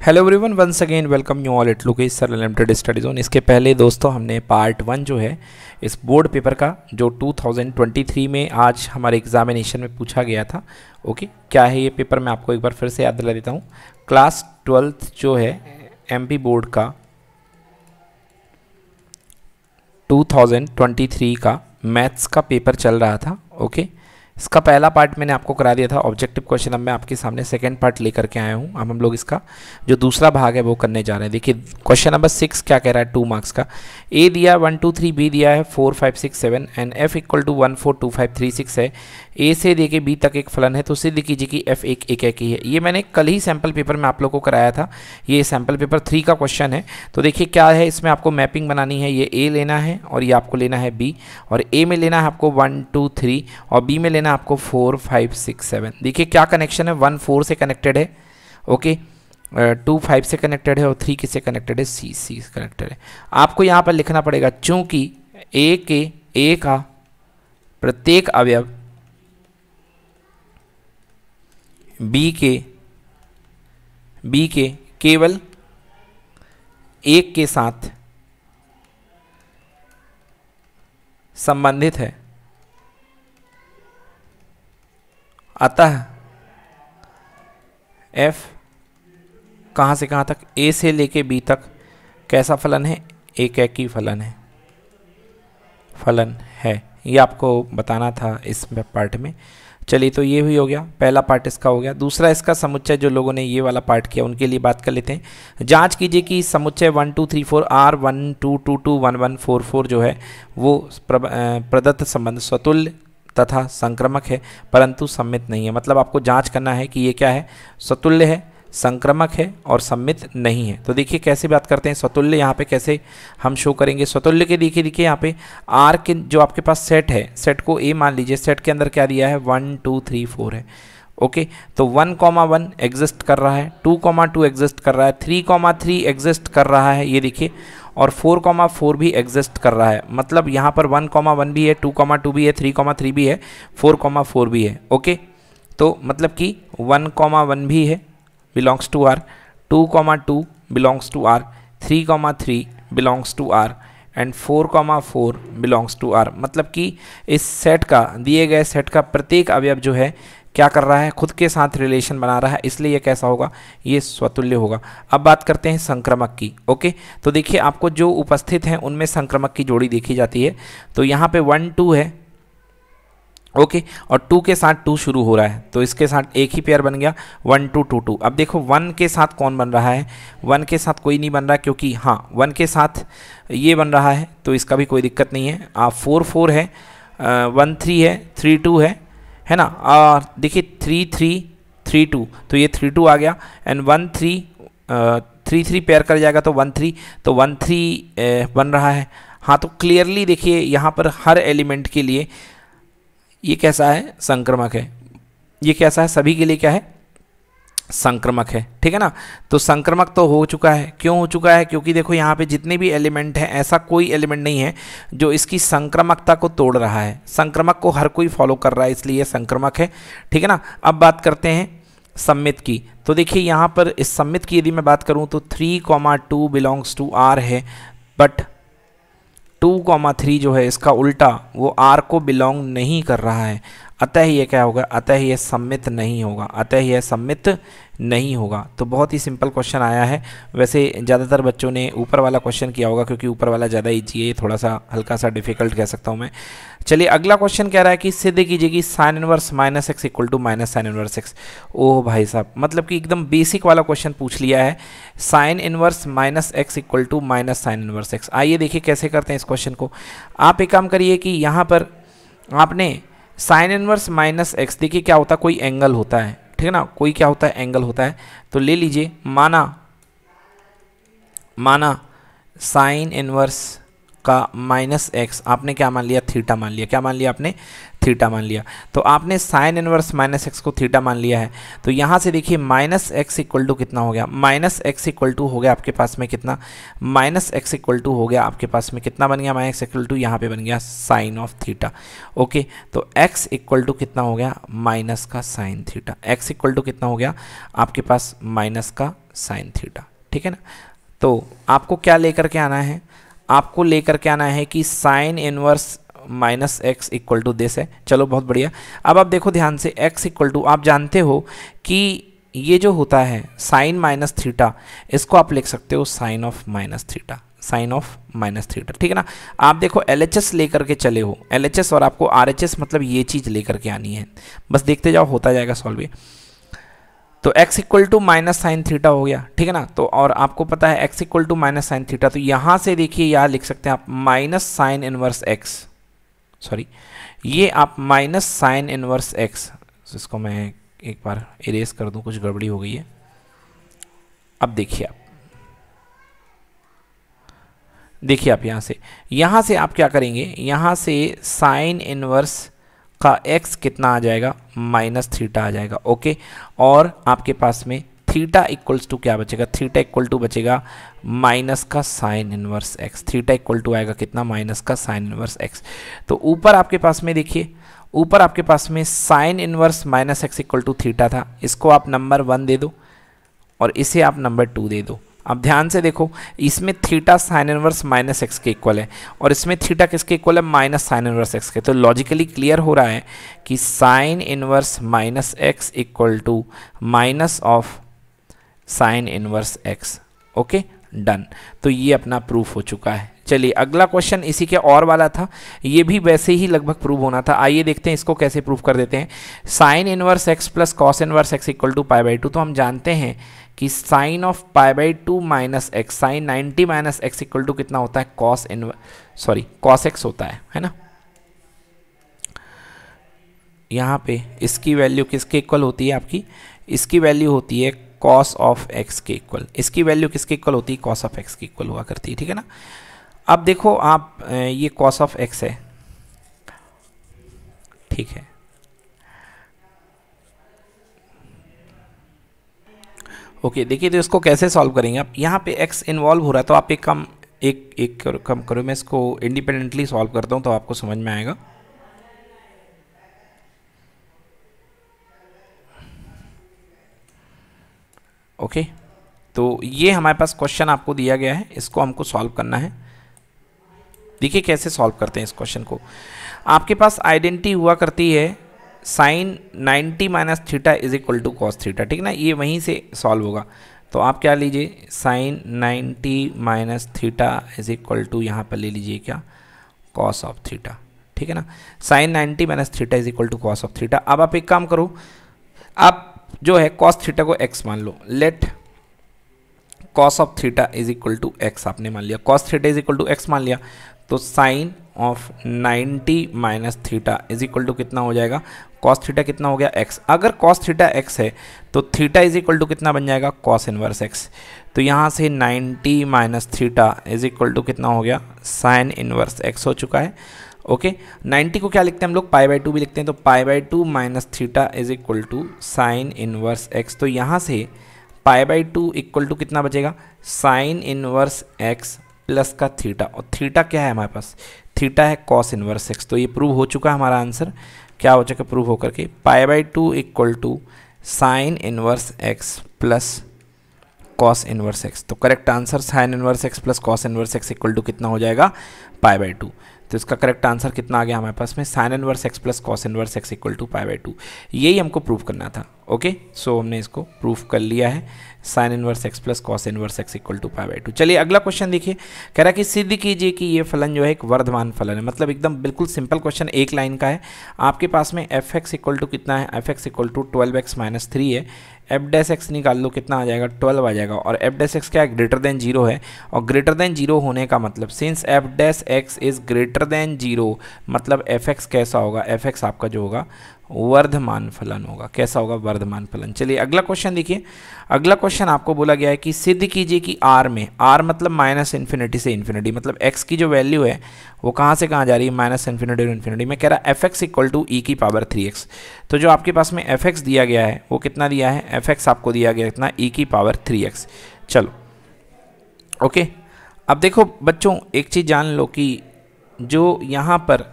Hello everyone once again welcome you all at Lokesh sir limited study zone इसके पहले दोस्तों हमने part one जो है, इस बोर्ड पेपर का, जो 2023 में आज हमारे एग्जामिनेशन में पूछा गया था ओके क्या है ये पेपर मैं आपको एक बार फिर से याद दिला देता हूँ। क्लास ट्वेल्थ जो है एमपी बोर्ड का 2023 का मैथ्स का पेपर चल रहा था ओके इसका पहला पार्ट मैंने आपको करा दिया था ऑब्जेक्टिव क्वेश्चन अब मैं आपके सामने सेकेंड पार्ट लेकर के आया हूँ। अब हम लोग इसका जो दूसरा भाग है, वो करने जा रहे हैं। देखिए क्वेश्चन नंबर सिक्स क्या कह रहा है? टू मार्क्स का। ए दिया वन टू थ्री बी दिया है four five six seven and F equal to one four two five three six है। ए से दे के बी तक एक फलन है तो सिद्ध कीजिए कि एफ़ एक एक एक ही है। ये मैंने कल ही सैंपल पेपर में आप लोग को कराया था। ये सैंपल पेपर थ्री का क्वेश्चन है। तो देखिए क्या है, इसमें आपको मैपिंग बनानी है। ये ए लेना है और ये आपको लेना है बी और ए में लेना है आपको वन टू थ्री और बी में लेना आपको फोर फाइव सिक्स सेवन देखिए क्या कनेक्शन है? वन फोर से कनेक्टेड है। ओके टू फाइव से कनेक्टेड है और थ्री किससे कनेक्टेड है? सी सी से कनेक्टेड है। आपको यहाँ पर लिखना पड़ेगा, चूँकि ए के ए का प्रत्येक अवयव बी के बी के केवल एक के साथ संबंधित है। अतः एफ़ कहाँ से कहाँ तक ए से लेके बी तक कैसा फलन है? एक एक ही फलन है। फलन है। ये आपको बताना था इस पार्ट में। चलिए तो ये भी हो गया, पहला पार्ट इसका हो गया। दूसरा इसका समुच्चय जो लोगों ने ये वाला पार्ट किया, उनके लिए बात कर लेते हैं। जाँच कीजिए कि समुच्चय one two three four R one two two two one one four four जो है, वो प्रदत्त संबंध स्वतुल्य तथा संक्रमक है, परंतु सम्मित नहीं है। मतलब आपको जाँच करना है कि ये क्या है? स्वतुल्य है संक्रमक है और सम्मित नहीं है। तो देखिए कैसे बात करते हैं स्वतुल्य, यहाँ पे कैसे हम शो करेंगे? स्वतुल्य के देखिए देखिए यहाँ पे आर के जो आपके पास सेट है सेट को ए मान लीजिए सेट के अंदर क्या दिया है? वन टू थ्री फोर है। ओके तो वन कॉमा वन एग्जिस्ट कर रहा है टू कॉमा टू एग्जिस्ट कर रहा है थ्री कॉमा थ्री एग्जिस्ट कर रहा है, ये देखिए, और फोर कॉमा फोर भी एग्जिस्ट कर रहा है। मतलब यहाँ पर वन कॉमा वन भी है टू कॉमा टू भी है थ्री कॉमा थ्री भी है फोर कॉमा फोर भी है। ओके तो मतलब कि वन कॉमा वन भी है belongs to R, 2 comma 2 belongs to R, 3 comma 3 belongs to R and 4 comma four belongs to R मतलब कि इस सेट का दिए गए सेट का प्रत्येक अवयव जो है क्या कर रहा है? खुद के साथ रिलेशन बना रहा है। इसलिए ये कैसा होगा? ये स्वतुल्य होगा। अब बात करते हैं संक्रमक की ओके? तो देखिए आपको जो उपस्थित हैं उनमें संक्रमक की जोड़ी देखी जाती है। तो यहाँ पे वन टू है ओके okay, और टू के साथ टू शुरू हो रहा है तो इसके साथ एक ही पेयर बन गया वन टू टू टू अब देखो वन के साथ कौन बन रहा है? वन के साथ कोई नहीं बन रहा क्योंकि हाँ वन के साथ ये बन रहा है तो इसका भी कोई दिक्कत नहीं है। आप फोर फोर है वन थ्री है थ्री टू है है ना? और देखिए थ्री थ्री थ्री टू तो ये थ्री टू आ गया and one three three three pair कर जाएगा तो वन थ्री तो वन थ्री बन रहा है। हाँ तो क्लियरली देखिए यहाँ पर हर एलिमेंट के लिए ये कैसा है? संक्रमक है। ये कैसा है? सभी के लिए क्या है? संक्रमक है। ठीक है ना? तो संक्रमक तो हो चुका है। क्यों हो चुका है? क्योंकि देखो, यहाँ पे जितने भी एलिमेंट हैं, ऐसा कोई एलिमेंट नहीं है जो इसकी संक्रमकता को तोड़ रहा है। संक्रमक को हर कोई फॉलो कर रहा है, इसलिए संक्रमक है। ठीक है ना? अब बात करते हैं सम्मित की। तो देखिए, यहाँ पर इस सम्मित की यदि मैं बात करूँ तो three comma two belongs to R है बट टू कॉमा थ्री जो है, इसका उल्टा, वो आर को बिलोंग नहीं कर रहा है। अतः ये क्या होगा? अतः ये सम्मित नहीं होगा। अतः यह सम्मित नहीं होगा। तो बहुत ही सिंपल क्वेश्चन आया है। वैसे ज़्यादातर बच्चों ने ऊपर वाला क्वेश्चन किया होगा क्योंकि ऊपर वाला ज़्यादा ईजी है थोड़ा सा हल्का सा डिफ़िकल्ट कह सकता हूँ मैं। चलिए, अगला क्वेश्चन कह रहा है कि सिद्ध कीजिए कि sine inverse minus x equal to minus sine inverse x oh भाई साहब मतलब कि एकदम बेसिक वाला क्वेश्चन पूछ लिया है। Sine inverse minus x equal to minus sine inverse x आइए देखिए कैसे करते हैं इस क्वेश्चन को। आप एक काम करिए कि यहाँ पर आपने साइन इनवर्स माइनस एक्स देखिए क्या होता है कोई एंगल होता है। ठीक है ना? कोई क्या होता है? एंगल होता है। तो ले लीजिए, माना माना साइन इनवर्स का माइनस एक्स आपने क्या मान लिया? थीटा मान लिया। क्या मान लिया आपने? थीटा मान लिया। तो आपने साइन इनवर्स माइनस एक्स को थीटा मान लिया है। तो यहाँ से देखिए माइनस एक्स इक्वल टू कितना हो गया? माइनस एक्स इक्वल टू हो गया आपके पास में कितना? माइनस एक्स इक्वल टू हो गया आपके पास में कितना बन गया? माइनस इक्वल टू यहाँ पे बन गया साइन ऑफ़ थीटा ओके तो एक्स इक्वल टू कितना हो गया? माइनस का sine theta x equal to कितना हो गया? आपके पास माइनस का साइन थीटा ठीक है ना? तो आपको क्या लेकर के आना है? आपको लेकर के आना है कि sine inverse minus x equal to this है। चलो, बहुत बढ़िया। अब आप देखो ध्यान से एक्स इक्वल टू आप जानते हो कि ये जो होता है साइन माइनस थीटा इसको आप लिख सकते हो sine of minus theta sine of minus theta ठीक है ना? आप देखो एल एच एस लेकर के चले हो एल एच एस और आपको आर एच एस मतलब ये चीज़ लेकर के आनी है। बस देखते जाओ, होता जाएगा सॉल्व ये। तो x equal to minus sine theta हो गया, ठीक है ना? तो और आपको पता है x equal to minus sine theta तो यहाँ से देखिए यहाँ लिख सकते हैं आप minus sine inverse x sorry ये आप माइनस साइन इनवर्स x इसको मैं एक बार इरेज कर दूँ, कुछ गड़बड़ी हो गई है। अब देखिए आप देखिए आप यहाँ से यहाँ से आप क्या करेंगे, यहाँ से साइन इनवर्स का एक्स कितना आ जाएगा? माइनस थीटा आ जाएगा, ओके? और आपके पास में थीटा इक्वल्स टू क्या बचेगा? थीटा इक्वल टू बचेगा माइनस का sine inverse x theta equal to आएगा कितना? माइनस का साइन इनवर्स एक्स तो ऊपर आपके पास में देखिए, ऊपर आपके पास में sine inverse minus x equal to theta था। इसको आप नंबर वन दे दो और इसे आप नंबर टू दे दो। अब ध्यान से देखो, इसमें theta sine inverse minus x के इक्वल है, और इसमें थीटा किसके इक्वल है? माइनस साइन इनवर्स एक्स के। तो लॉजिकली क्लियर हो रहा है कि sine inverse minus x equal to minus of sine inverse x okay done तो ये अपना प्रूफ हो चुका है। चलिए, अगला क्वेश्चन इसी के और वाला था। ये भी वैसे ही लगभग प्रूव होना था। आइए देखते हैं इसको कैसे प्रूव कर देते हैं। Sine inverse x plus cos inverse x equal to pi by two तो हम जानते हैं कि sine of pi by two minus x, sine ninety minus x equal to कितना होता है? Cos in, sorry, cos x होता है है ना? यहाँ पे इसकी वैल्यू किसके इक्वल होती है आपकी? इसकी वैल्यू होती है कॉस ऑफ़ एक्स के इक्वल। इसकी वैल्यू किसके इक्वल होती है? कॉस ऑफ़ एक्स के इक्वल हुआ करती है, ठीक है ना? अब देखो आप ये कॉस ऑफ़ एक्स है, ठीक है? ओके देखिए तो इसको कैसे सॉल्व करेंगे आप? यहाँ पे एक्स इन्वॉल्व हो रहा है तो आप एक कम, एक एक कम करो। मैं इसको इंडिपेंडेंटली सॉल्व करता हूँ तो आपको समझ में आएगा। ओके तो ये हमारे पास क्वेश्चन आपको दिया गया है, इसको हमको सॉल्व करना है। देखिए कैसे सॉल्व करते हैं इस क्वेश्चन को। आपके पास आइडेंटिटी हुआ करती है sine 90 minus theta is equal to cos theta, ठीक ना? ये वहीं से सॉल्व होगा। तो आप क्या लीजिए? Sine 90 minus theta is equal to यहाँ पर ले लीजिए क्या? कॉस ऑफ़ थीटा, ठीक है ना? Sine 90 minus theta is equal to cos of theta. अब आप एक काम करो, आप जो है कॉस थीटा को एक्स मान लो। Let cos of theta is equal to x आपने मान लिया। Cos theta is equal to x मान लिया तो sine of 90 minus theta is equal to कितना हो जाएगा? कॉस थीटा कितना हो गया एक्स अगर कॉस थीटा एक्स है तो थीटा इज़ इक्वल टू कितना बन जाएगा? कॉस इनवर्स एक्स तो यहाँ से 90 minus theta is equal to कितना हो गया? साइन इनवर्स एक्स हो चुका है। ओके नाइन्टी को क्या लिखते हैं हम लोग? पाई बाई टू भी लिखते हैं तो pi by two minus theta is equal to sine inverse x तो यहाँ से pi by two equal to कितना बचेगा? साइन इनवर्स एक्स प्लस का थीटा और थीटा क्या है हमारे पास? थीटा है कॉस इनवर्स एक्स तो ये प्रूव हो चुका है हमारा आंसर क्या हो जाएगा प्रूव होकर के? Pi by two equal to sine inverse x plus cos inverse x तो correct answer sine inverse x plus cos inverse x equal to कितना हो जाएगा? Pi by two. तो इसका करेक्ट आंसर कितना आ गया हमारे पास में? Sine inverse x plus cos inverse x equal to pi by two. यही हमको प्रूव करना था। ओके? सो हमने इसको प्रूफ कर लिया है। Sine inverse x plus cos inverse x equal to pi by two चलिए, अगला क्वेश्चन देखिए। कह रहा कि सिद्ध कीजिए कि ये फलन जो है एक वर्धमान फलन है। मतलब एकदम बिल्कुल सिंपल क्वेश्चन एक लाइन का है। आपके पास में एफ़ एक्स इक्वल टू कितना है? F x equal to twelve x minus three है। एफ़ डैस एक्स निकाल लो, कितना आ जाएगा? ट्वेल्व आ जाएगा। और एफ़ डैस एक्स क्या है? ग्रेटर देन ज़ीरो है। और ग्रेटर देन ज़ीरो होने का मतलब since f dash x is greater than zero मतलब एफ़ एक्स कैसा होगा? एफ़ एक्स आपका जो होगा वर्धमान फलन होगा। कैसा होगा वर्धमान फलन? चलिए, अगला क्वेश्चन देखिए। अगला क्वेश्चन आपको बोला गया है कि सिद्ध कीजिए कि आर में आर मतलब माइनस इन्फिनिटी से इन्फिनिटी मतलब एक्स की जो वैल्यू है, वो कहाँ से कहाँ जा रही है? माइनस इन्फिनिटी और इन्फिनिटी में कह रहा f x equal to e की पावर थ्री एक्स तो जो आपके पास में एफ़ एक्स दिया गया है, वो कितना दिया है? एफ़ एक्स आपको दिया गया कितना ई की पावर थ्री एक्स चलो ओके अब देखो बच्चों, एक चीज़ जान लो कि जो यहाँ पर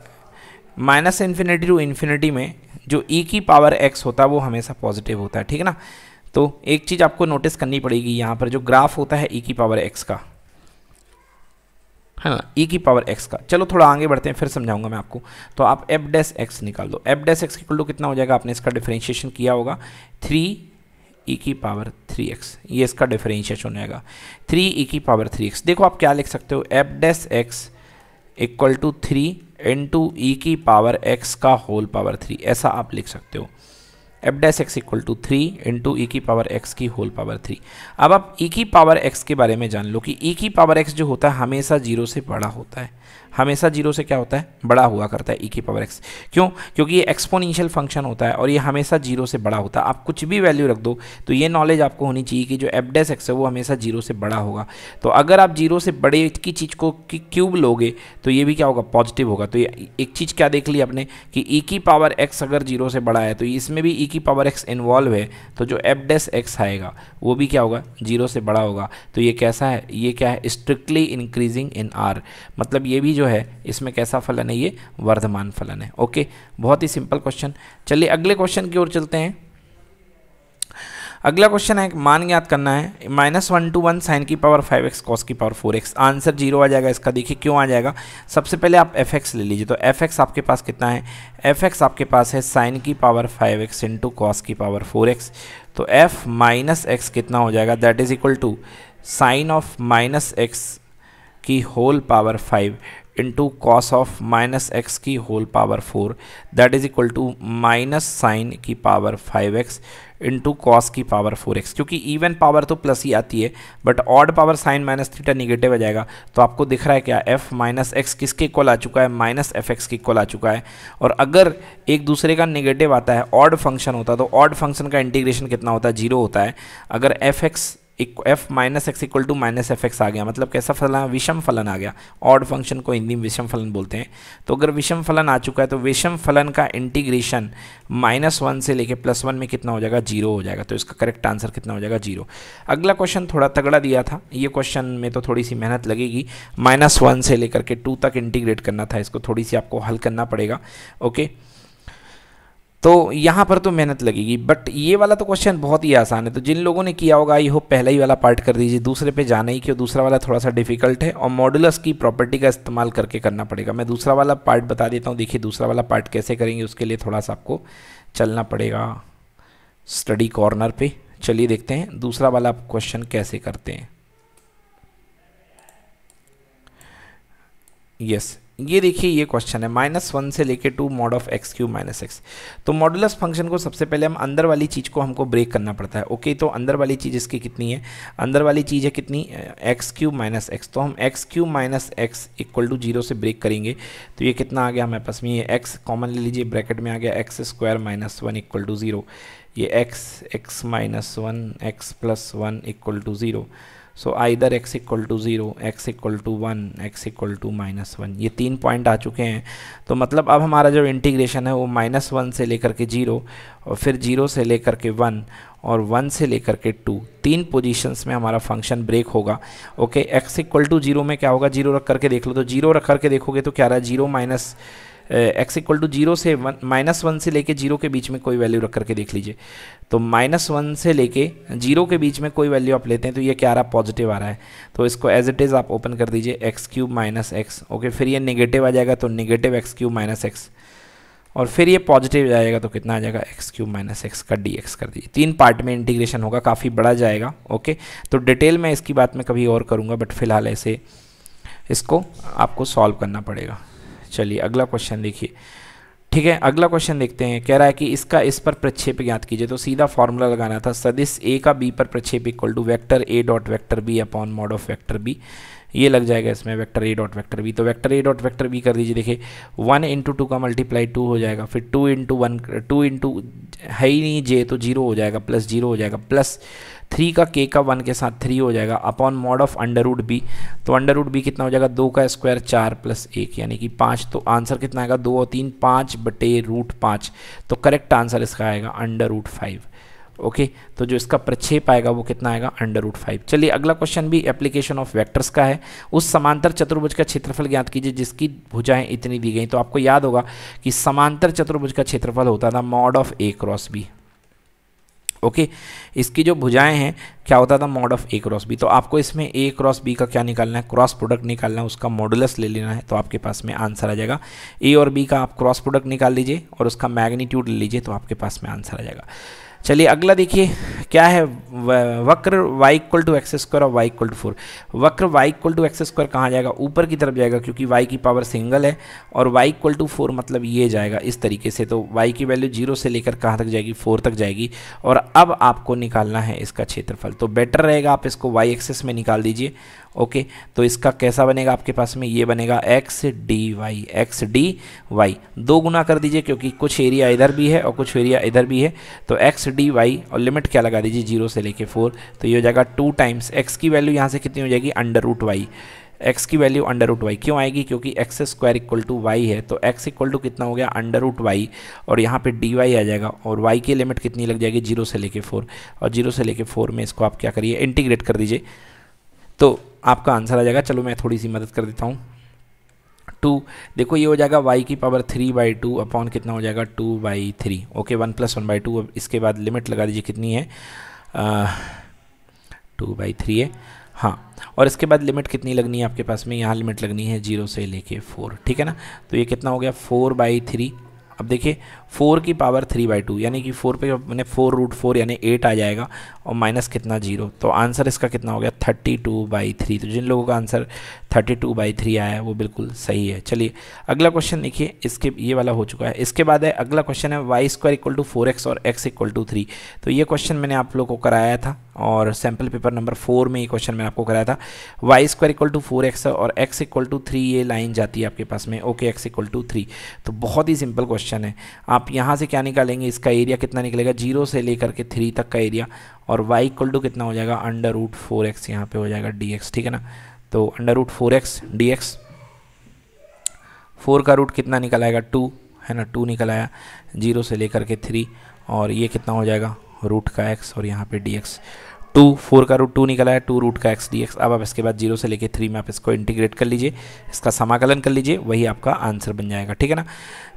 माइनस इन्फिनिटी टू इन्फिनिटी में जो e की पावर x होता है, वो हमेशा पॉजिटिव होता है, ठीक है ना? तो एक चीज़ आपको नोटिस करनी पड़ेगी यहाँ पर, जो ग्राफ होता है ई e की पावर एक्स का। है ना? ई e की पावर एक्स का। चलो थोड़ा आगे बढ़ते हैं, फिर समझाऊँगा मैं आपको। तो आप एफ़ डेस एक्स निकाल दो। F dash x equal to कितना हो जाएगा? आपने इसका डिफरेंशिएशन किया होगा। थ्री ई की पावर थ्री एक्स ये इसका डिफरेंशिएशन हो जाएगा। थ्री ई की पावर थ्री एक्स देखो आप क्या लिख सकते हो? F dash x equal to three into e की पावर एक्स का होल पावर थ्री ऐसा आप लिख सकते हो। F dash x equal to three into e की पावर एक्स की होल पावर थ्री अब आप ई की पावर एक्स के बारे में जान लो कि ई की पावर एक्स जो होता है हमेशा ज़ीरो से बड़ा होता है। हमेशा ज़ीरो से क्या होता है? बड़ा हुआ करता है ई e की पावर एक्स क्यों? क्योंकि ये एक्सपोनेंशियल फ़ंक्शन होता है और ये हमेशा ज़ीरो से बड़ा होता है। आप कुछ भी वैल्यू रख दो तो ये नॉलेज आपको होनी चाहिए कि जो एफडेस एक्स है वो हमेशा ज़ीरो से बड़ा होगा। तो अगर आप ज़ीरो से बड़े की चीज़ को की क्यूब लोगे तो ये भी क्या होगा? पॉजिटिव होगा। तो ये एक चीज़ क्या देख ली आपने कि ई e की पावर एक्स अगर ज़ीरो से बड़ा है तो इसमें भी ई e की पावर एक्स इन्वॉल्व है तो जो एफ़ डेस एक्स आएगा, वो भी क्या होगा? ज़ीरो से बड़ा होगा। तो ये कैसा है? ये क्या है? स्ट्रिक्टली इंक्रीजिंग इन आर मतलब ये भी जो है, इसमें कैसा फलन है? ये वर्धमान फलन है। ओके बहुत ही सिंपल क्वेश्चन चलिए अगले क्वेश्चन की ओर चलते हैं। अगला क्वेश्चन है, मान ज्ञात करना है minus one to one sine की पावर फाइव एक्स कॉस की power four x answer zero आ जाएगा इसका, देखिए क्यों आ जाएगा? सबसे पहले आप एफ़ एक्स ले लीजिए तो एफ़ एक्स आपके पास कितना है? एफ़ एक्स आपके पास है साइन की power five x into cos की पावर फोर एक्स तो एफ़ माइनस एक्स कितना हो जाएगा? That is equal to sine of minus x की whole power five into cos of minus x की whole power four that is equal to minus sine की power five x into cos की power four x क्योंकि even power तो plus ही आती है but odd power sine minus theta negative आ जाएगा। तो आपको दिख रहा है क्या? एफ़ माइनस एक्स किसके इक्वल आ चुका है? माइनस एफ़ एक्स के इक्वल आ चुका है। और अगर एक दूसरे का निगेटिव आता है ऑड फ़ंक्शन होता है तो ऑड फ़ंक्शन का इंटीग्रेशन कितना होता है? ज़ीरो होता है। अगर f x f minus x equal to minus f x आ गया। मतलब कैसा फलन? विषम फलन आ गया। ऑड फ़ंक्शन को हिंदी में विषम फलन बोलते हैं। तो अगर विषम फलन आ चुका है तो विषम फलन का इंटीग्रेशन माइनस वन से लेके प्लस वन में कितना हो जाएगा? ज़ीरो हो जाएगा। तो इसका करेक्ट आंसर कितना हो जाएगा? ज़ीरो अगला क्वेश्चन थोड़ा तगड़ा दिया था। ये क्वेश्चन में तो थोड़ी सी मेहनत लगेगी। माइनस वन से लेकर के टू तक इंटीग्रेट करना था। इसको थोड़ी सी आपको हल करना पड़ेगा। ओके तो यहाँ पर तो मेहनत लगेगी बट ये वाला तो क्वेश्चन बहुत ही आसान है। तो जिन लोगों ने किया होगा, आई हो पहला ही वाला पार्ट कर दीजिए, दूसरे पे जाना ही क्यों? दूसरा वाला थोड़ा सा डिफ़िकल्ट है और मॉडुलस की प्रॉपर्टी का इस्तेमाल करके करना पड़ेगा। मैं दूसरा वाला पार्ट बता देता हूँ। देखिए, दूसरा वाला पार्ट कैसे करेंगे, उसके लिए थोड़ा सा आपको चलना पड़ेगा स्टडी कॉर्नर पर चलिए देखते हैं, दूसरा वाला क्वेश्चन कैसे करते हैं। यस ये देखिए, ये क्वेश्चन है। माइनस वन से लेके to mod of x cube minus x तो मॉडुलस फ़ंक्शन को सबसे पहले हम अंदर वाली चीज़ को हमको ब्रेक करना पड़ता है। ओके तो अंदर वाली चीज़ इसकी कितनी है? अंदर वाली चीज़ है कितनी? एक्स क्यू माइनस एक्स तो हम x cube minus x equal to zero से ब्रेक करेंगे। तो ये कितना आ गया हमारे पास में? ये एक्स कॉमन ले लीजिए ब्रैकेट में आ गया x square minus one equal to zero ये x x minus one x plus one equal to zero so either x equal to zero x equal to one x equal to minus one ये तीन point आ चुके हैं। तो मतलब अब हमारा जो इंटीग्रेशन है वो माइनस वन से लेकर के ज़ीरो और फिर ज़ीरो से लेकर के वन और वन से लेकर के टू तीन पोजीशंस में हमारा फ़ंक्शन ब्रेक होगा। Okay x equal to zero में क्या होगा? ज़ीरो रख करके देख लो। तो ज़ीरो रख करके देखोगे तो क्या रहा है? Zero minus x equal to zero से वन, माइनस वन से लेके ज़ीरो के बीच में कोई वैल्यू रख करके देख लीजिए। तो माइनस वन से लेके ज़ीरो के बीच में कोई वैल्यू आप लेते हैं तो ये क्या आ रहा है? पॉजिटिव आ रहा है। तो इसको एज इट इज़ आप ओपन कर दीजिए x cube minus x okay फिर ये नेगेटिव आ जाएगा तो negative x cube minus x और फिर ये पॉजिटिव जाएगा तो कितना आ जाएगा? एक्स क्यूब माइनस एक्स का डी एक्स कर दीजिए। तीन पार्ट में इंटीग्रेशन होगा, काफ़ी बड़ा जाएगा ओके तो डिटेल में इसकी बात मैं कभी और करूँगा बट फ़िलहाल ऐसे इसको आपको सॉल्व करना पड़ेगा। चलिए, अगला क्वेश्चन देखिए। ठीक है, अगला क्वेश्चन देखते हैं। कह रहा है कि इसका इस पर प्रक्षेप ज्ञात कीजिए। तो सीधा फॉर्मूला लगाना था, सदिश ए का बी पर प्रक्षेप equal to vector a dot vector b upon mod of vector b ये लग जाएगा इसमें vector a dot vector b तो vector a dot vector b कर दीजिए। देखिए वन इंटू टू का मल्टीप्लाई टू हो जाएगा, फिर two into one two into है ही नहीं जे तो ज़ीरो हो जाएगा प्लस ज़ीरो हो जाएगा प्लस थ्री का के का वन के साथ थ्री हो जाएगा upon mod of under root b तो अंडर रूट बी कितना हो जाएगा? दो का स्क्वायर चार प्लस एक, यानी कि पाँच। तो आंसर कितना आएगा? दो और तीन, पाँच बटे रूट पाँच। तो करेक्ट आंसर इसका आएगा अंडर रूट फाइव ओके तो जो इसका प्रक्षेप आएगा, वो कितना आएगा? अंडर रूट फाइव चलिए, अगला क्वेश्चन भी एप्लीकेशन ऑफ़ वेक्टर्स का है। उस समांतर चतुर्भुज का क्षेत्रफल ज्ञात कीजिए, जिसकी भुजाएँ इतनी दी गई। तो आपको याद होगा कि समांतर चतुर्भुज का क्षेत्रफल होता था mod of a cross b okay? इसकी जो भुजाएँ हैं, क्या होता था? Mod of a cross b. तो आपको इसमें ए क्रॉस बी का क्या निकालना है? क्रॉस प्रोडक्ट निकालना है, उसका मॉडुलस ले लेना है तो आपके पास में आंसर आ जाएगा। ए और बी का आप क्रॉस प्रोडक्ट निकाल लीजिए और उसका मैग्नीट्यूड ले लीजिए तो आपके पास में आंसर आ जाएगा। चलिए, अगला देखिए, क्या है वक्र y equal to x square और y इक्वल टू फोर वक्र y equal to x square कहाँ जाएगा? ऊपर की तरफ़ जाएगा, क्योंकि y की पावर सिंगल है, और y इक्वल टू फोर मतलब ये जाएगा इस तरीके से। तो y की वैल्यू ज़ीरो से लेकर कहाँ तक जाएगी? फोर तक जाएगी, और अब आपको निकालना है इसका क्षेत्रफल। तो बेटर रहेगा, आप इसको y एक्सेस में निकाल दीजिए। ओके? तो इसका कैसा बनेगा आपके पास में? ये बनेगा x d y x d y दो गुना कर दीजिए क्योंकि कुछ एरिया इधर भी है और कुछ एरिया इधर भी है। तो एक्स डी वाई और लिमिट क्या लगा दीजिए? ज़ीरो से लेके फोर तो ये हो जाएगा टू टाइम्स एक्स की वैल्यू यहाँ से कितनी हो जाएगी? अंडर रूट वाई एक्स की वैल्यू अंडर रूट वाई क्यों आएगी? क्योंकि x square equal to y है। तो एक्स इक्वल टू कितना हो गया? अंडर रूट वाई और यहाँ पे डी वाई आ जाएगा। और वाई की लिमिट कितनी लग जाएगी? ज़ीरो से लेके फोर और ज़ीरो से लेके फोर में इसको आप क्या करिए? इंटीग्रेट कर दीजिए। तो आपका आंसर आ जाएगा। चलो मैं थोड़ी सी मदद कर देता हूँ। टू, देखो ये हो जाएगा वाई की power three by two upon कितना हो जाएगा? Two by three okay one plus one by two अब इसके बाद लिमिट लगा दीजिए कितनी है। टू बाई थ्री है। हाँ और इसके बाद लिमिट कितनी लगनी है आपके पास में? यहाँ लिमिट लगनी है ज़ीरो से लेके फोर ठीक है ना? तो ये कितना हो गया? फोर बाई थ्री अब देखिए फोर की पावर थ्री बाई टू यानी कि फोर पे मैंने फोर रूट फोर यानी एट आ जाएगा और माइनस कितना ज़ीरो तो आंसर इसका कितना हो गया? थर्टी टू बाई थ्री तो जिन लोगों का answer thirty two by three आया है, वो बिल्कुल सही है। चलिए, अगला क्वेश्चन देखिए, इसके, ये वाला हो चुका है। इसके बाद है, अगला क्वेश्चन है y square equal to four x और एक्स इक्वल टू थ्री तो ये क्वेश्चन मैंने आप लोग को कराया था। और सैंपल पेपर नंबर फोर में ये क्वेश्चन मैं आपको कराया था। Y square equal to four x और एक्स इक्वल टू थ्री ये लाइन जाती है आपके पास में। Okay x equal to three तो बहुत ही सिंपल क्वेश्चन है। आप यहाँ से क्या निकालेंगे? इसका एरिया कितना निकलेगा? ज़ीरो से लेकर के थ्री तक का एरिया और वाई इक्वल टू कितना हो जाएगा? अंडर रूट फोर एक्स यहाँ पर हो जाएगा डी एक्स ठीक है ना? तो under root four x d x four का रूट कितना निकल आएगा टू है ना? टू निकल आया ज़ीरो से लेकर के थ्री और ये कितना हो जाएगा? रूट का एक्स और यहाँ पे डी एक्स टू फोर का रूट टू निकला है टू रूट का एक्स डी एक्स अब आप इसके बाद ज़ीरो से लेके थ्री में आप इसको इंटीग्रेट कर लीजिए, इसका समाकलन कर लीजिए, वही आपका आंसर बन जाएगा, ठीक है ना?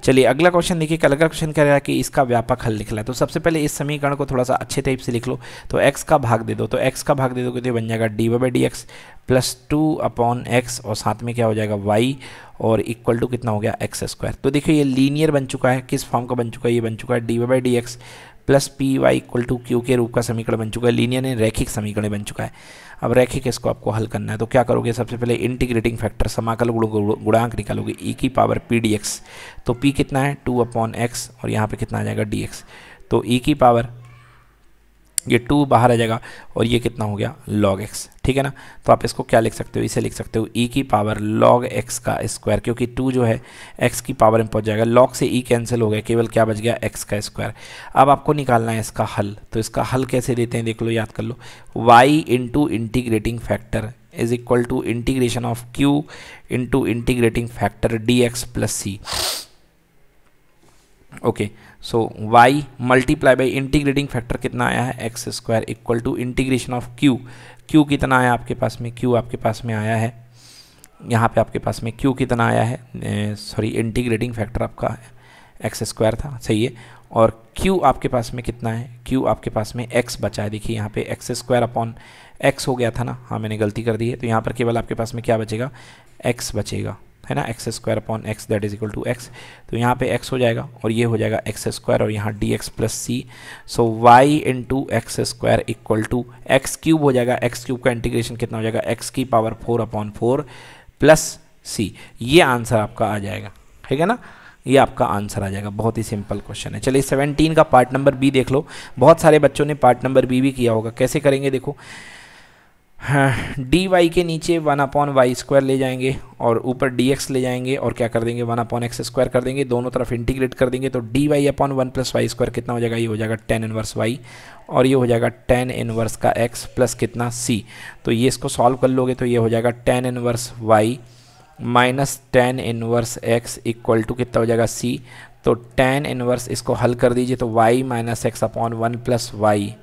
चलिए, अगला क्वेश्चन देखिए अगला क्वेश्चन कह रहा है कि इसका व्यापक हल लिखना है। तो सबसे पहले इस समीकरण को थोड़ा सा अच्छे टाइप से लिख लो। तो एक्स का भाग दे दो तो एक्स का भाग दे दो तो बन जाएगा d y by d x plus two upon x और साथ में क्या हो जाएगा वाई और इक्वल टू कितना हो गया एक्स स्क्वायर तो देखिए, ये लीनियर बन चुका है, किस फॉर्म का बन चुका है? ये बन चुका है d y by d x plus p y equal to q के रूप का समीकरण बन चुका है, लीनियर ने रैखिक समीकरण बन चुका है। अब रैखिक इसको आपको हल करना है तो क्या करोगे? सबसे पहले इंटीग्रेटिंग फैक्टर, समाकल गुणांक निकालोगे ई e की पावर पी डी एक्स तो पी कितना है? टू अपॉन एक्स और यहाँ पर कितना आ जाएगा डी एक्स तो ई e की पावर ये टू बाहर आ जाएगा और ये कितना हो गया? लॉग एक्स ठीक है ना? तो आप इसको क्या लिख सकते हो? इसे लिख सकते हो ई e की पावर लॉग एक्स का स्क्वायर क्योंकि टू जो है एक्स की पावर में पहुँच जाएगा। लॉग से ई e कैंसिल हो गया, केवल क्या बच गया? एक्स का स्क्वायर अब आपको निकालना है इसका हल। तो इसका हल कैसे देते हैं? देख लो, याद कर लो। Y into integrating factor is equal to integration of q into integrating factor d x plus c okay so y multiply by integrating factor कितना आया है? X square equal to integration of q. Q कितना आया आपके पास में? Q आपके पास में आया है। यहाँ पे आपके पास में q कितना आया है? सॉरी इंटीग्रेटिंग फैक्टर आपका एक्स स्क्वायर था, सही है? और q आपके पास में कितना है? Q आपके पास में x बचा है। देखिए, यहाँ पे एक्स स्क्वायर अपॉन एक्स हो गया था ना? हाँ मैंने गलती कर दी है। तो यहाँ पर केवल आपके पास में क्या बचेगा? X बचेगा। है ना x square upon x that is equal to x तो यहाँ पे एक्स हो जाएगा और ये हो जाएगा एक्स स्क्वायर और यहाँ d x plus c so y into x square equal to x cube हो जाएगा एक्स क्यूब का इंटीग्रेशन कितना हो जाएगा एक्स की power four upon four plus c ये आंसर आपका आ जाएगा, ठीक है ना? ये आपका आंसर आ जाएगा, बहुत ही सिंपल क्वेश्चन है। चलिए सेवनटीन का पार्ट नंबर बी देख लो। बहुत सारे बच्चों ने पार्ट नंबर बी भी किया होगा। कैसे करेंगे देखो? डी वाई के नीचे वन अपॉन वाई स्क्वायर ले जाएँगे और ऊपर डी एक्स ले जाएँगे और क्या कर देंगे? वन अपॉन एक्स स्क्वायर कर देंगे, दोनों तरफ़ इंटीग्रेट कर देंगे तो d y upon one plus y square कितना हो जाएगा? ये हो जाएगा टेन इनवर्स वाई और ये हो जाएगा टेन इनवर्स का एक्स प्लस कितना? सी तो ये इसको सॉल्व कर लोगे तो ये हो जाएगा tan inverse y minus tan inverse x equal to कितना हो जाएगा? सी तो टेन इनवर्स इसको हल कर दीजिए तो y minus x upon one plus y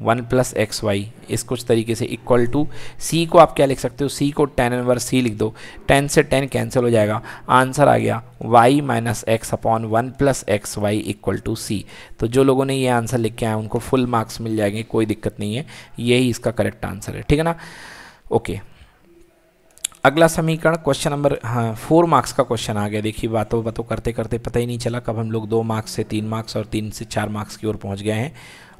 one plus x y इस कुछ तरीके से इक्वल टू सी को आप क्या लिख सकते हो? सी को टेन इनवर्स सी लिख दो। टेन से टेन कैंसिल हो जाएगा। आंसर आ गया Y minus X upon one plus X Y equal to C तो जो लोगों ने ये आंसर लिख के आए उनको फुल मार्क्स मिल जाएँगे, कोई दिक्कत नहीं है। यही इसका करेक्ट आंसर है। ठीक है ना? ओके अगला समीकरण क्वेश्चन नंबर हाँ फोर मार्क्स का क्वेश्चन आ गया। देखिए, बातों बातों करते करते पता ही नहीं चला, कब हम लोग दो मार्क्स से तीन मार्क्स और तीन से चार मार्क्स की ओर पहुँच गए हैं।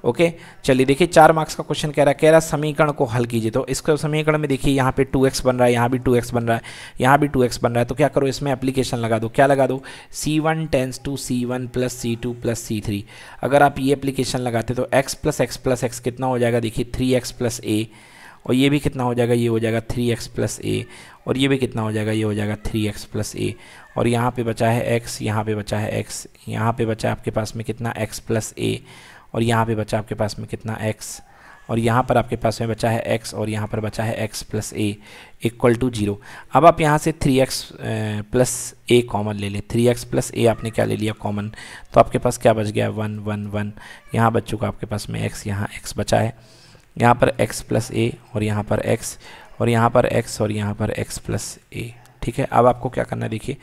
ओके चलिए देखिए, चार मार्क्स का क्वेश्चन कह रहा है, कह रहा है समीकरण को हल कीजिए। तो इसको समीकरण में देखिए, यहाँ पे टू एक्स बन रहा है, यहाँ भी टू एक्स बन रहा है, यहाँ भी टू एक्स बन रहा है। तो क्या करो, इसमें एप्लीकेशन लगा दो। क्या लगा दो? C one tends to C one plus C two plus C three अगर आप ये एप्लीकेशन लगाते तो X plus X plus X कितना हो जाएगा? देखिए थ्री एक्स प्लस ए और ये भी कितना हो जाएगा? ये हो जाएगा थ्री एक्स प्लस ए और ये भी कितना हो जाएगा? ये हो जाएगा थ्री एक्स प्लस ए और यहाँ पे बचा है एक्स यहाँ पे बचा है एक्स यहाँ पे बचा है आपके पास में कितना? एक्स प्लस ए और यहाँ पे बचा आपके पास में कितना एक्स और यहाँ पर आपके पास में बचा है एक्स और यहाँ पर बचा है X plus A equal to zero अब आप यहाँ से three X plus A common ले लें। थ्री एक्स प्लस ए आपने क्या ले लिया कॉमन तो आपके पास क्या बच गया? वन वन वन यहाँ बच चुका आपके पास में एक्स यहाँ एक्स बचा है। यहाँ पर एक्स प्लस ए और यहाँ पर एक्स और यहाँ पर एक्स और यहाँ पर एक्स प्लस ए ठीक है? अब आपको क्या करना है? देखिए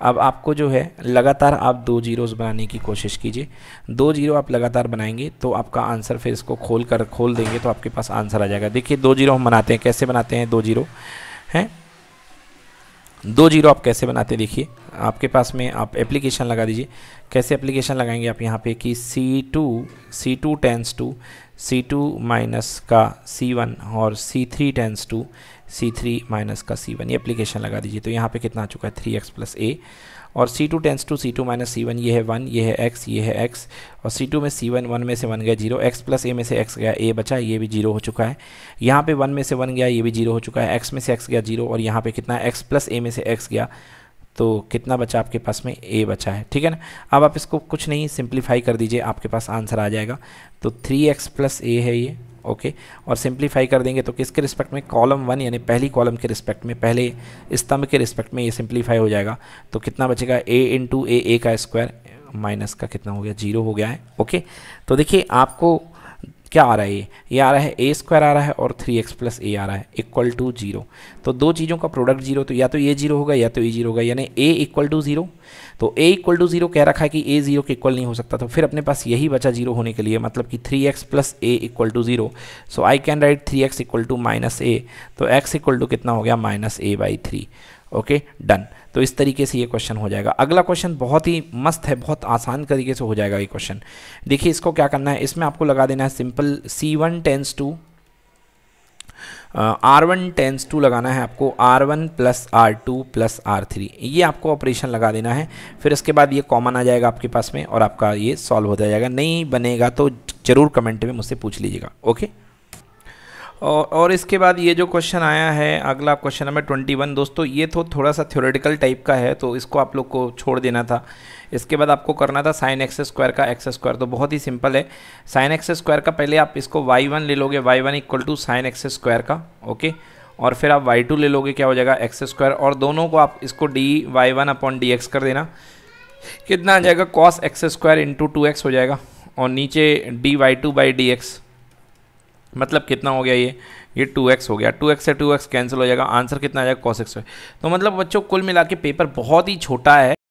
अब आपको जो है लगातार आप दो जीरोस बनाने की कोशिश कीजिए। दो ज़ीरो आप लगातार बनाएँगे तो आपका आंसर फिर इसको खोल कर खोल देंगे तो आपके पास आंसर आ जाएगा। देखिए दो ज़ीरो हम बनाते हैं। कैसे बनाते हैं दो ज़ीरो? हैं? दो ज़ीरो आप कैसे बनाते देखिए। आपके पास में आप एप्लीकेशन लगा दीजिए। कैसे एप्लीकेशन लगाएँगे आप यहाँ पे कि C two C two tends to C two minus का सी वन और C three tends to C three minus का सी वन ये एप्लीकेशन लगा दीजिए। तो यहाँ पे कितना आ चुका है? थ्री एक्स प्लस ए और C two tends to C two minus C one ये है वन ये है एक्स ये है एक्स और सी टू में सी वन वन में से वन गया ज़ीरो एक्स प्लस ए में से एक्स गया ए बचा, ये भी ज़ीरो हो चुका है। यहाँ पे वन में से वन गया, ये भी ज़ीरो हो चुका है। एक्स में से एक्स गया ज़ीरो और यहाँ पे कितना एक्स प्लस ए में से एक्स गया तो कितना बचा आपके पास में ए बचा है। ठीक है ना? अब आप इसको कुछ नहीं सिंप्लीफाई कर दीजिए, आपके पास आंसर आ जाएगा। तो थ्री एक्स प्लस ए है ये। ओके? और सिंप्लीफाई कर देंगे तो किसके रिस्पेक्ट में? कॉलम वन, यानी पहली कॉलम के रिस्पेक्ट में, पहले स्तंभ के रिस्पेक्ट में ये सिंप्लीफाई हो जाएगा। तो कितना बचेगा? ए इंटू ए ए का स्क्वायर माइनस का कितना हो गया? ज़ीरो हो गया है, ओके? तो देखिए, आपको क्या आ रहा है? ये ये आ रहा है ए स्क्वायर आ रहा है और थ्री एक्स प्लस ए आ रहा है इक्वल टू ज़ीरो तो दो चीज़ों का प्रोडक्ट ज़ीरो तो या तो ये ज़ीरो होगा या तो ये ज़ीरो होगा, यानी ए इक्वल टू ज़ीरो तो ए इक्वल टू ज़ीरो कह रखा है कि ए ज़ीरो के इक्वल नहीं हो सकता तो फिर अपने पास यही बचा ज़ीरो होने के लिए मतलब कि three X plus A equal to zero so I can write three X equal to minus A तो एक्स इक्वल टू कितना हो गया? Minus A by three okay done तो इस तरीके से ये क्वेश्चन हो जाएगा। अगला क्वेश्चन बहुत ही मस्त है, बहुत आसान तरीके से हो जाएगा ये क्वेश्चन देखिए, इसको क्या करना है? इसमें आपको लगा देना है simple C one tends to R one tends to लगाना है आपको। R one plus R two plus R three ये आपको ऑपरेशन लगा देना है। फिर इसके बाद ये कॉमन आ जाएगा आपके पास में और आपका ये सॉल्व हो जाएगा। नहीं बनेगा तो ज़रूर कमेंट में मुझसे पूछ लीजिएगा। ओके और और इसके बाद ये जो क्वेश्चन आया है, अगला क्वेश्चन नंबर ट्वेंटी वन दोस्तों, ये तो थोड़ा सा थ्योरेटिकल टाइप का है तो इसको आप लोग को छोड़ देना था। इसके बाद आपको करना था साइन एक्स स्क्वायर का एक्स स्क्वायर तो बहुत ही सिंपल है। साइन एक्स स्क्वायर का पहले आप इसको वाई वन ले लोगे Y one equal to sine X square का ओके और फिर आप वाई टू ले लोगे, क्या हो जाएगा एक्स स्क्वायर और दोनों को आप इसको D Y one upon D X कर देना। कितना आ जाएगा cos X square into two X हो जाएगा, और नीचे D Y two by D X मतलब कितना हो गया ये? ये टू एक्स हो गया। टू एक्स से टू एक्स कैंसिल हो जाएगा। आंसर कितना आ जाएगा? कॉस एक्स तो मतलब बच्चों, कुल मिला के पेपर बहुत ही छोटा है।